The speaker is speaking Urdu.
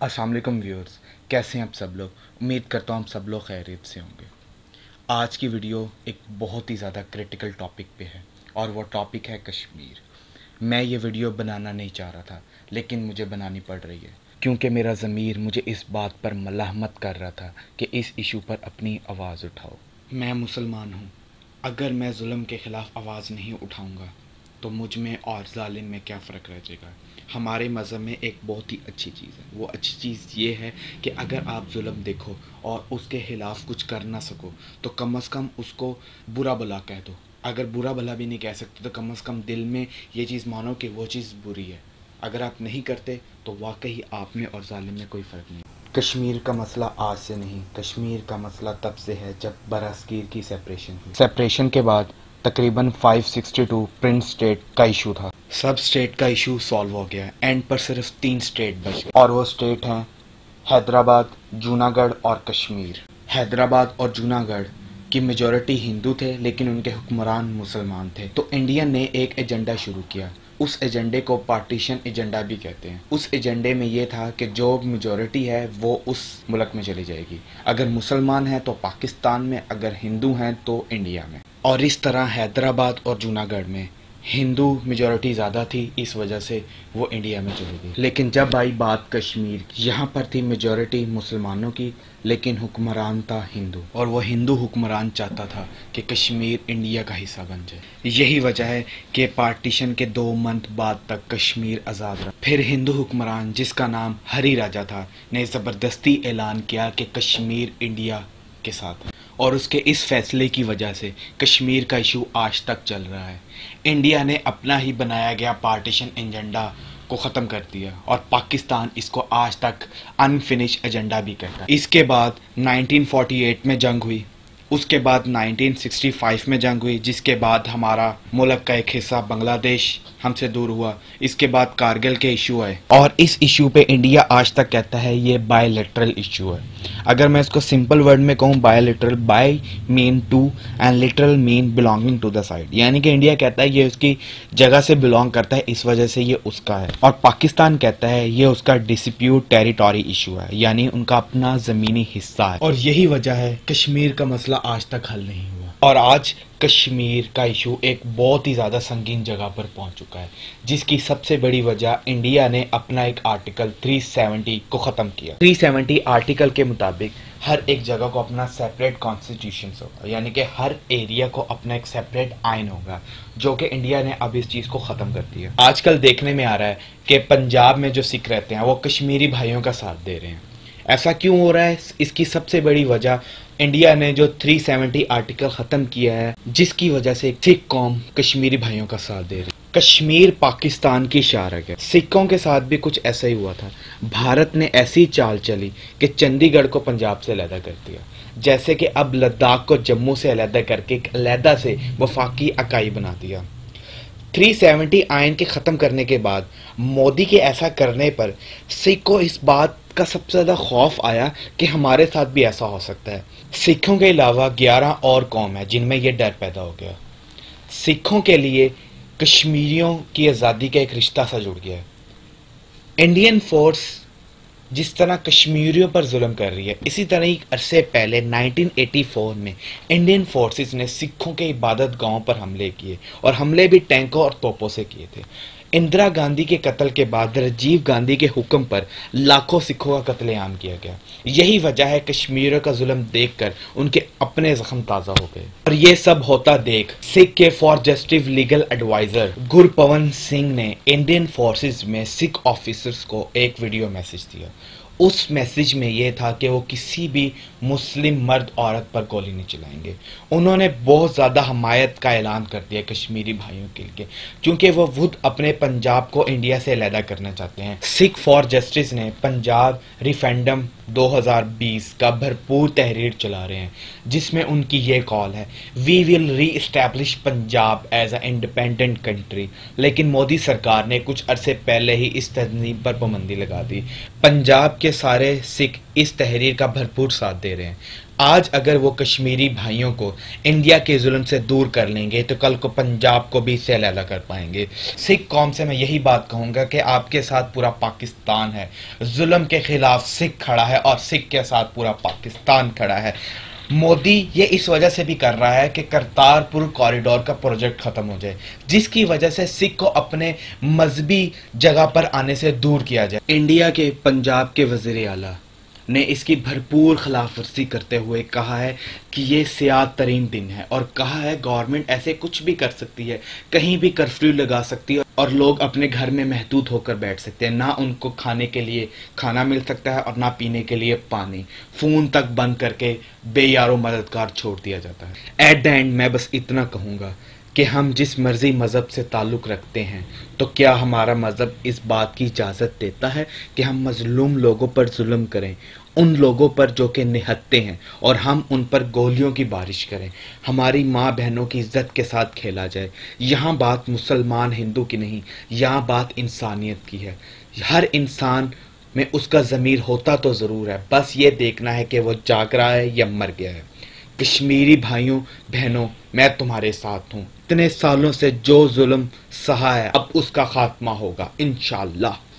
السلام علیکم ویورز، کیسے ہیں آپ سب لوگ؟ امید کرتا ہوں ہم سب لوگ خیریت سے ہوں گے۔ آج کی ویڈیو ایک بہت ہی زیادہ کریٹیکل ٹاپک پہ ہے، اور وہ ٹاپک ہے کشمیر۔ میں یہ ویڈیو بنانا نہیں چاہ رہا تھا، لیکن مجھے بنانی پڑ رہی ہے۔ کیونکہ میرا ضمیر مجھے اس بات پر ملامت کر رہا تھا کہ اس ایشو پر اپنی آواز اٹھاؤ۔ میں مسلمان ہوں، اگر میں ظلم کے خلاف آواز نہیں اٹھاؤں گا تو مجھ میں اور ظالم میں کیا فرق رہ جائے گا؟ ہمارے مذہب میں ایک بہت ہی اچھی چیز ہے۔ وہ اچھی چیز یہ ہے کہ اگر آپ ظلم دیکھو اور اس کے خلاف کچھ کر نہ سکو، تو کم از کم اس کو برا بلا کہہ دو۔ اگر برا بلا بھی نہیں کہہ سکتے، تو کم از کم دل میں یہ چیز مانو کہ وہ چیز بری ہے۔ اگر آپ نہیں کرتے، تو واقعی آپ میں اور ظالم میں کوئی فرق نہیں۔ کشمیر کا مسئلہ آج سے نہیں، کشمیر کا مسئلہ تب سے ہے جب براسگیر کی سیپریشن ہوئی۔ سیپریشن کے بعد تقریباً 562 پرنٹ سٹیٹ کا ایشو تھا۔ سب سٹیٹ کا ایشو سالو ہو گیا اینڈ پر صرف تین سٹیٹ بچ گئے اور وہ سٹیٹ ہیں حیدرآباد جوناگڑھ اور کشمیر۔ حیدرآباد اور جوناگڑھ کی میجورٹی ہندو تھے لیکن ان کے حکمران مسلمان تھے۔ تو انڈیا نے ایک ایجنڈا شروع کیا۔ اس ایجنڈے کو پارٹیشن ایجنڈا بھی کہتے ہیں۔ اس ایجنڈے میں یہ تھا کہ جو میجورٹی ہے وہ اس ملک میں چلی جائے گی۔ اگر مسلمان ہیں تو پاکستان میں اگر ہندو ہیں تو انڈیا میں۔ اور اس طرح حیدرآباد اور جوناگڑھ میں ہندو میجورٹی زیادہ تھی، اس وجہ سے وہ انڈیا میں چلی گئی۔ لیکن جب آئی بات کشمیر، یہاں پر تھی میجورٹی مسلمانوں کی، لیکن حکمران تھا ہندو۔ اور وہ ہندو حکمران چاہتا تھا کہ کشمیر انڈیا کا حصہ بن جائے۔ یہی وجہ ہے کہ پارٹیشن کے دو منتھ بعد تک کشمیر آزاد رہا۔ پھر ہندو حکمران، جس کا نام ہری راجا تھا، نے زبردستی اعلان کیا کہ کشمیر انڈیا کے ساتھ۔ اور اس کے اس فیصلے کی وجہ سے کشمیر کا ایشو آج تک چل رہا ہے۔ انڈیا نے اپنا ہی بنایا گیا پارٹیشن ایجنڈا کو ختم کر دیا اور پاکستان اس کو آج تک انفنش ایجنڈا بھی کہتا ہے۔ اس کے بعد 1948 میں جنگ ہوئی۔ اس کے بعد 1965 میں جنگ ہوئی، جس کے بعد ہمارا ملک کا ایک حصہ بنگلہ دیش ہم سے دور ہوا۔ اس کے بعد کارگل کے ایشو آئے۔ اور اس ایشو پہ انڈیا آج تک کہتا ہے یہ بائی لیٹرل ایشو ہے۔ اگر میں اس کو سمپل ورڈ میں کہوں bilateral bi mean two and lateral mean belonging to the side یعنی کہ انڈیا کہتا ہے یہ اس کی جگہ سے بلانگ کرتا ہے، اس وجہ سے یہ اس کا ہے۔ اور پاکستان کہتا ہے یہ اس کا ڈسپیوٹ ٹیریٹوری ایشو ہے یعنی ان کا اپنا زمینی حصہ ہے۔ اور یہی وجہ ہے کشمیر کا مسئلہ آج تک حل نہیں ہوا۔ اور آج کشمیر کا ایشو ایک بہت ہی زیادہ سنگین جگہ پر پہنچ چکا ہے، جس کی سب سے بڑی وجہ انڈیا نے اپنا ایک آرٹیکل 370 کو ختم کیا۔ 370 آرٹیکل کے مطابق ہر ایک جگہ کو اپنا سیپریٹ کانسٹیٹیوشن ہوگا یعنی کہ ہر ایریا کو اپنا ایک سیپریٹ آئین ہوگا، جو کہ انڈیا نے اب اس چیز کو ختم کر دیا۔ آج کل دیکھنے میں آ رہا ہے کہ پنجاب میں جو سکھ رہتے ہیں، وہ کشمیری بھائیوں کا ساتھ دے رہے ہیں۔ ایسا کیوں ہو رہا ہے؟ اس کی سب سے بڑی وجہ انڈیا نے جو 370 آرٹیکل ختم کیا ہے، جس کی وجہ سے سکھ قوم کشمیری بھائیوں کا ساتھ دے رہی۔ کشمیر پاکستان کی شارک ہے۔ سکھوں کے ساتھ بھی کچھ ایسا ہی ہوا تھا۔ بھارت نے ایسی چال چلی کہ چندی گڑھ کو پنجاب سے علیحدہ کر دیا۔ جیسے کہ اب لداخ کو جموں سے علیحدہ کر کے علیحدہ سے وفاقی اکائی بنا دیا۔ 370 آئین کے ختم کرنے کے بعد مودی کے ایسا کرنے پر سکھ کو اس بات کا سب سے زیادہ خوف آیا کہ ہمارے ساتھ بھی ایسا ہو سکتا ہے۔ سکھوں کے علاوہ گیارہ اور قوم ہے جن میں یہ ڈر پیدا ہو گیا۔ سکھوں کے لیے کشمیریوں کی آزادی کا ایک رشتہ سا جڑ گیا ہے۔ انڈین فورس جس طرح کشمیریوں پر ظلم کر رہی ہے، اسی طرح ایک عرصے پہلے 1984 میں انڈین فورسز نے سکھوں کے عبادت گاؤں پر حملے کیے اور حملے بھی ٹینکوں اور توپوں سے کیے تھے۔ اندرا گاندھی کے قتل کے بعد رجیو گاندھی کے حکم پر لاکھوں سکھوں کا قتل عام کیا گیا۔ یہی وجہ ہے کشمیروں کا ظلم دیکھ کر ان کے اپنے زخم تازہ ہو گئے۔ اور یہ سب ہوتا دیکھ سکھ کے فار جسٹو لیگل ایڈوائزر گر پون سنگھ نے انڈین فورسز میں سکھ آفیسرز کو ایک ویڈیو میسج دیا۔ اس میسج میں یہ تھا کہ وہ کسی بھی مسلم مرد عورت پر گولی نہیں چلائیں گے۔ انہوں نے بہت زیادہ حمایت کا اعلان کر دیا کشمیری بھائیوں کے لیے، کیونکہ وہ خود اپنے پنجاب کو انڈیا سے علیحدہ کرنا چاہتے ہیں۔ سکھ فار جسٹس نے پنجاب ریفینڈم دو ہزار بیس کا بھرپور تحریر چلا رہے ہیں، جس میں ان کی یہ کال ہے we will reestablish Punjab as a independent country لیکن مودی سرکار نے کچھ عرصے پہلے ہی اس تنظیم پر پابندی لگا دی۔ پنجاب کے سارے سکھ اس تحریر کا بھرپور ساتھ دے رہے ہیں۔ آج اگر وہ کشمیری بھائیوں کو انڈیا کے ظلم سے دور کر لیں گے تو کل کو پنجاب کو بھی سے علیحدہ کر پائیں گے۔ سکھ قوم سے میں یہی بات کہوں گا کہ آپ کے ساتھ پورا پاکستان ہے۔ ظلم کے خلاف سکھ کھڑا ہے اور سکھ کے ساتھ پورا پاکستان کھڑا ہے۔ مودی یہ اس وجہ سے بھی کر رہا ہے کہ کرتارپور کوریڈور کا پروجیکٹ ختم ہو جائے، جس کی وجہ سے سکھ کو اپنے مذہبی جگہ پر آنے سے دور کیا جائے۔ انڈیا کے پنجاب کے وزیر اعلیٰ۔ نے اس کی بھرپور خلاف ورزی کرتے ہوئے کہا ہے کہ یہ سیاہ ترین دن ہے اور کہا ہے گورنمنٹ ایسے کچھ بھی کر سکتی ہے، کہیں بھی کرفیو لگا سکتی ہے اور لوگ اپنے گھر میں محدود ہو کر بیٹھ سکتے ہیں۔ نہ ان کو کھانے کے لیے کھانا مل سکتا ہے اور نہ پینے کے لیے پانی۔ فون تک بند کر کے بے یارو مددگار چھوڑ دیا جاتا ہے۔ ایٹ دا اینڈ میں بس اتنا کہوں گا کہ ہم جس مرضی مذہب سے تعلق رکھتے ہیں، تو کیا ہمارا مذہب اس بات کی اجازت دیتا ہے کہ ہم مظلوم لوگوں پر ظلم کریں، ان لوگوں پر جو کہ نہتے ہیں، اور ہم ان پر گولیوں کی بارش کریں؟ ہماری ماں بہنوں کی عزت کے ساتھ کھیلا جائے۔ یہاں بات مسلمان ہندو کی نہیں، یہاں بات انسانیت کی ہے۔ ہر انسان میں اس کا ضمیر ہوتا تو ضرور ہے، بس یہ دیکھنا ہے کہ وہ جاگ رہا ہے یا مر گیا ہے۔ کشمیری بھائیوں، بہنوں، میں تمہارے ساتھ ہوں۔ اتنے سالوں سے جو ظلم، سہا ہے، اب اس کا خاتمہ ہوگا، انشاءاللہ۔